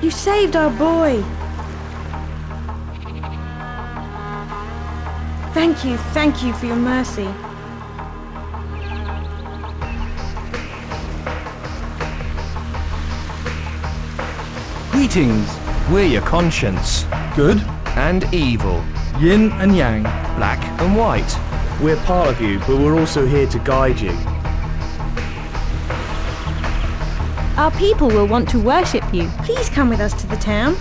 You saved our boy. Thank you, thank you for your mercy. Greetings. We're your conscience. Good. And evil. Yin and yang. Black and white. We're part of you, but we're also here to guide you. Our people will want to worship you. Please come with us to the town.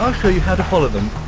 I'll show you how to follow them.